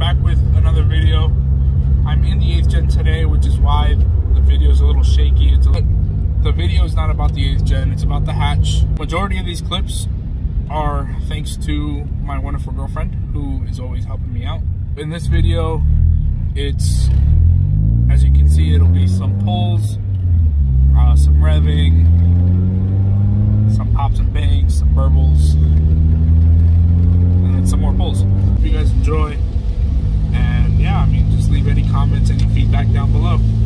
back with another video. I'm in the 8th gen today, which is why the video is a little shaky. It's a, the video is not about the 8th gen, it's about the hatch. Majority of these clips are thanks to my wonderful girlfriend who is always helping me out. In this video, it's, as you can see, it'll be some pulls, uh, some revving, some pops and bangs, some burbles, back down below.